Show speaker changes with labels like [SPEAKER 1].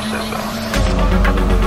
[SPEAKER 1] processor.